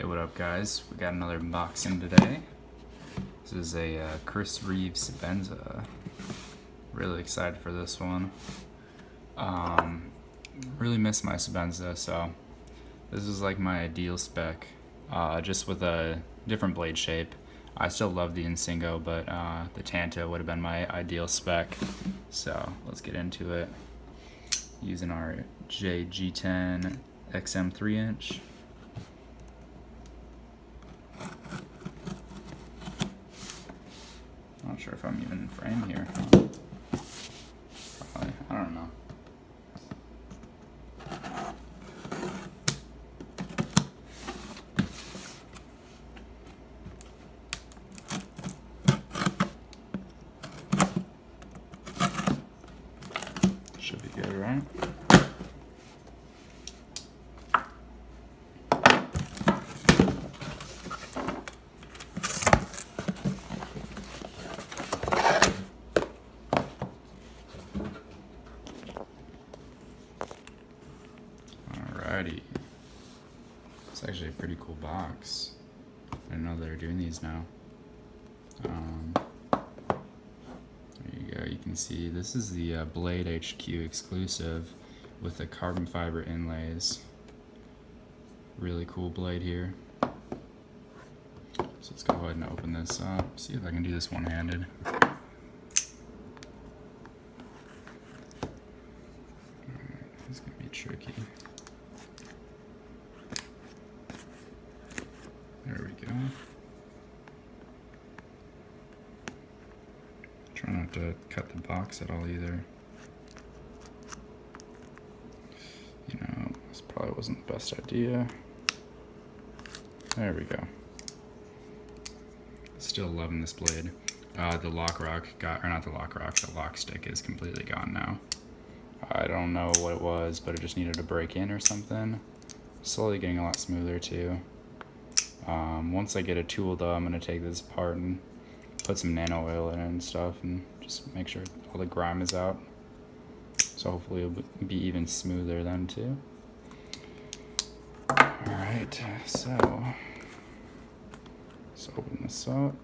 Hey, what up guys? We got another unboxing today. This is a uh, Chris Reeves Sebenza. Really excited for this one. Um, really miss my Sebenza, so this is like my ideal spec, uh, just with a different blade shape. I still love the Insingo, but uh, the Tanto would have been my ideal spec. So let's get into it. Using our JG10 XM 3 inch. Not sure if I'm even in frame here. Probably. I don't know. Should be good, right? Alrighty. It's actually a pretty cool box. I didn't know they were doing these now. Um, there you go. You can see this is the uh, Blade HQ exclusive with the carbon fiber inlays. Really cool blade here. So let's go ahead and open this up. See if I can do this one-handed. It's gonna be tricky. There we go. Try not to cut the box at all either. You know, this probably wasn't the best idea. There we go. Still loving this blade. Uh, the lock rock got, or not the lock rock, the lock stick is completely gone now. I don't know what it was, but it just needed to break in or something. Slowly getting a lot smoother too. Um, once I get a tool though, I'm gonna take this apart and put some nano oil in it and stuff and just make sure all the grime is out. So hopefully it'll be even smoother then too. Alright, so let's open this up.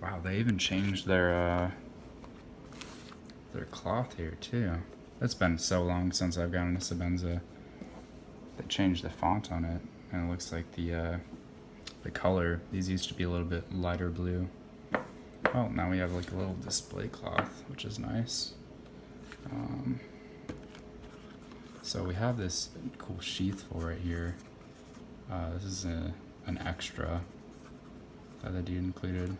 Wow, they even changed their uh, their cloth here too. It's been so long since I've gotten a Sebenza. They changed the font on it, and it looks like the uh, the color. These used to be a little bit lighter blue. Oh, now we have like a little display cloth, which is nice. Um, so we have this cool sheath for it here. Uh, this is a, an extra that the dude included.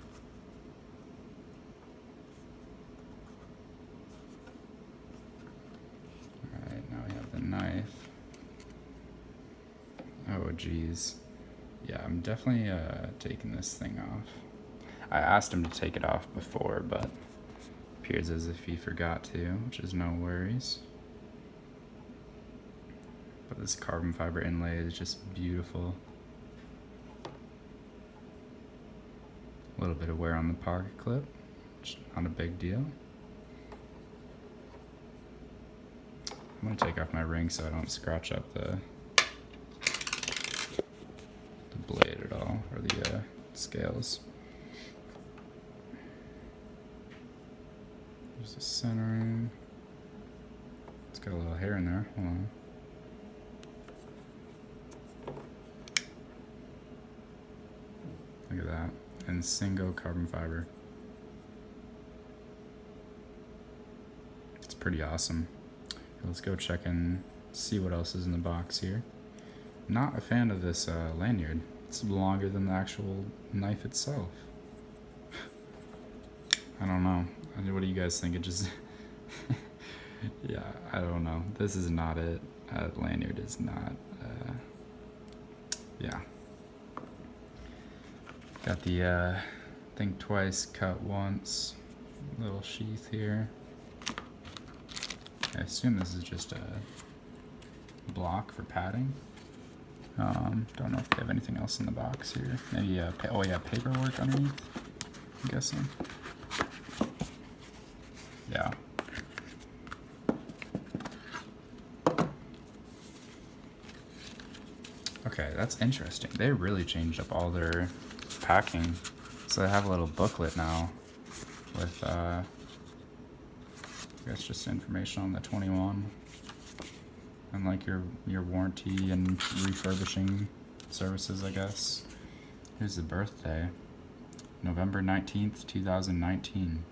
Alright, now we have the knife. Oh, geez. Yeah, I'm definitely uh, taking this thing off. I asked him to take it off before, but appears as if he forgot to, which is no worries. But this carbon fiber inlay is just beautiful. A little bit of wear on the pocket clip, which not a big deal. I'm gonna take off my ring so I don't scratch up the the blade at all, or the uh, scales. There's the centering. It's got a little hair in there. Hold on. Look at that. And single carbon fiber. It's pretty awesome. Let's go check and see what else is in the box here. Not a fan of this uh, lanyard. It's longer than the actual knife itself. I don't know. What do you guys think? It just... yeah, I don't know. This is not it. Uh, lanyard is not... Uh, yeah. Got the uh, think twice, cut once. Little sheath here. I assume this is just a block for padding. Um, don't know if they have anything else in the box here. Maybe, uh, oh yeah, paperwork underneath, I'm guessing. Yeah. Okay, that's interesting. They really changed up all their packing. So they have a little booklet now with, uh, I guess just information on the 21 and like your your warranty and refurbishing services, I guess. Here's the birthday. November 19th, 2019.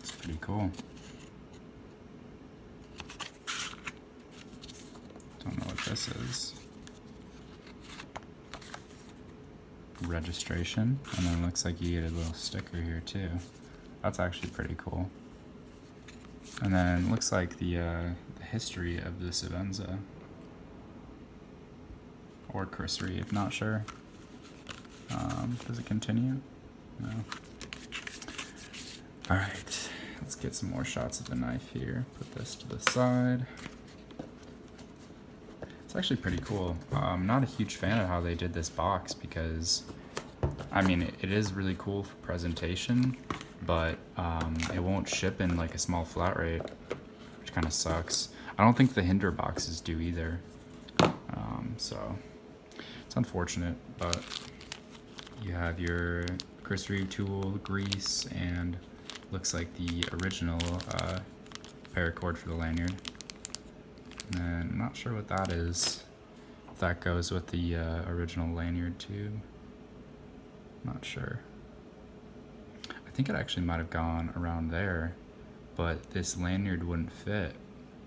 It's pretty cool. Don't know what this is. Registration, and then it looks like you get a little sticker here too. That's actually pretty cool. And then looks like the, uh, the history of the Sebenza. Or Chris if not sure. Um, does it continue? No. Alright, let's get some more shots of the knife here. Put this to the side. It's actually pretty cool. I'm not a huge fan of how they did this box because, I mean, it is really cool for presentation, but um, it won't ship in like a small flat rate, which kind of sucks. I don't think the Hinder boxes do either. Um, so it's unfortunate, but you have your Reeve tool, grease, and looks like the original uh, paracord for the lanyard. And I'm not sure what that is. If that goes with the uh, original lanyard tube. Not sure think it actually might have gone around there, but this lanyard wouldn't fit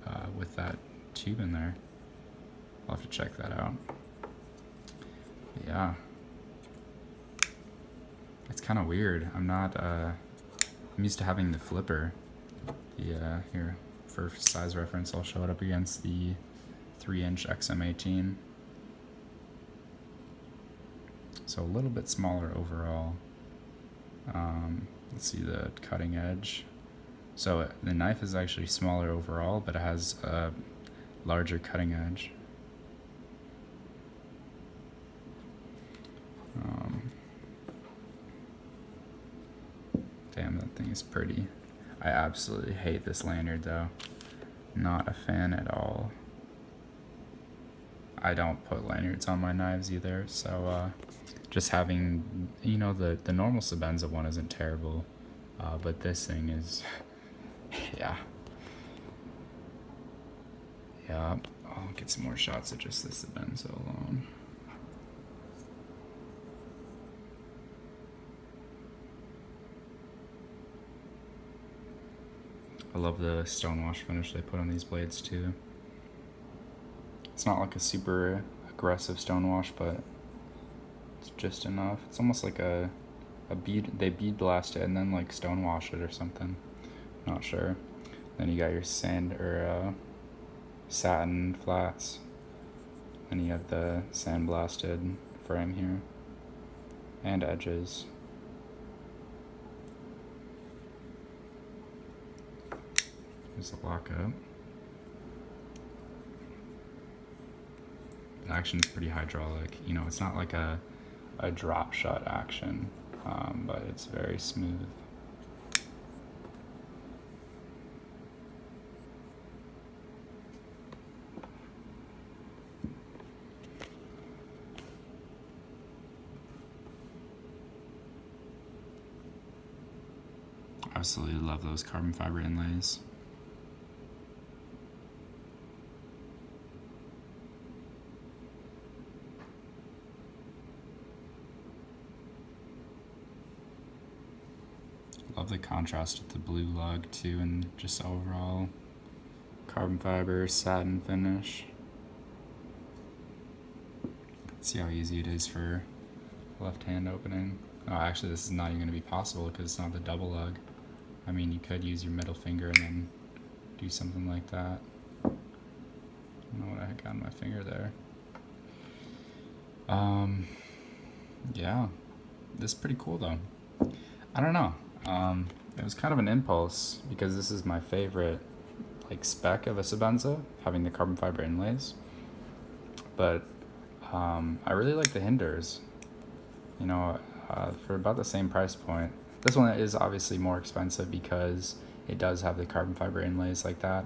uh, with that tube in there. I'll have to check that out. Yeah. It's kind of weird. I'm not, uh, I'm used to having the flipper. The, uh, here, for size reference, I'll show it up against the 3 inch XM18. So a little bit smaller overall. Um, Let's see the cutting edge. So the knife is actually smaller overall, but it has a larger cutting edge. Um, damn, that thing is pretty. I absolutely hate this lanyard though. Not a fan at all. I don't put lanyards on my knives either, so uh, just having, you know, the, the normal Sebenza one isn't terrible, uh, but this thing is, yeah. Yeah, I'll get some more shots of just the Sebenza alone. I love the stonewash finish they put on these blades too. It's not like a super aggressive stonewash, but it's just enough. It's almost like a a bead. They bead blast it and then like stonewash it or something. Not sure. Then you got your sand or uh, satin flats. And you have the sandblasted frame here and edges. There's the lockup. Action's pretty hydraulic. You know, it's not like a a drop shut action, um, but it's very smooth. Absolutely love those carbon fiber inlays. Love the contrast with the blue lug too and just overall carbon fiber satin finish. See how easy it is for left hand opening. Oh, actually this is not even going to be possible because it's not the double lug. I mean, you could use your middle finger and then do something like that. I don't know what I got on my finger there. Um, yeah, this is pretty cool though. I don't know. Um, it was kind of an impulse because this is my favorite like spec of a Sebenza, having the carbon fiber inlays. But um, I really like the Hinders. You know, uh, for about the same price point. This one is obviously more expensive because it does have the carbon fiber inlays like that.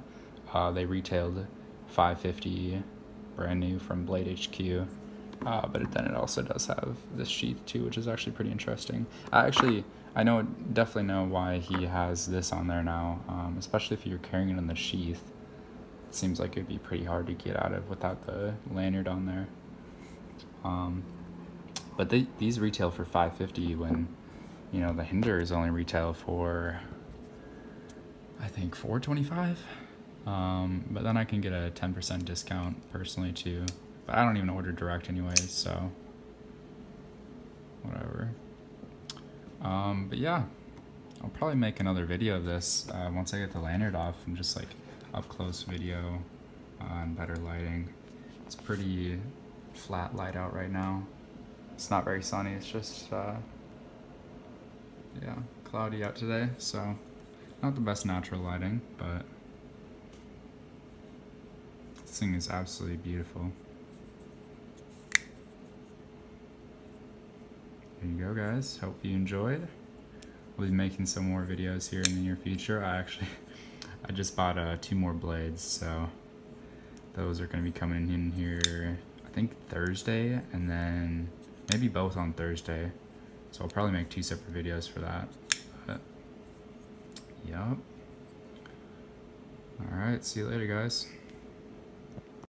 Uh, they retailed 550 brand new from Blade HQ. Uh, but then it also does have this sheath too, which is actually pretty interesting. I actually, I know, definitely know why he has this on there now, um, especially if you're carrying it in the sheath. It seems like it'd be pretty hard to get out of without the lanyard on there. Um, but they, these retail for 550 when, you know, the Hinder is only retail for, I think 425. Um, but then I can get a 10% discount personally too. But I don't even order direct anyways, so whatever. Um, but yeah, I'll probably make another video of this uh, once I get the lanyard off and just like up close video uh, and better lighting. It's pretty flat light out right now. It's not very sunny, it's just, uh, yeah, cloudy out today, so not the best natural lighting, but this thing is absolutely beautiful. There you go, guys. Hope you enjoyed. We'll be making some more videos here in the near future. I actually, I just bought uh, two more blades, so those are going to be coming in here, I think Thursday, and then maybe both on Thursday. So I'll probably make two separate videos for that. But, yep. Alright, see you later, guys.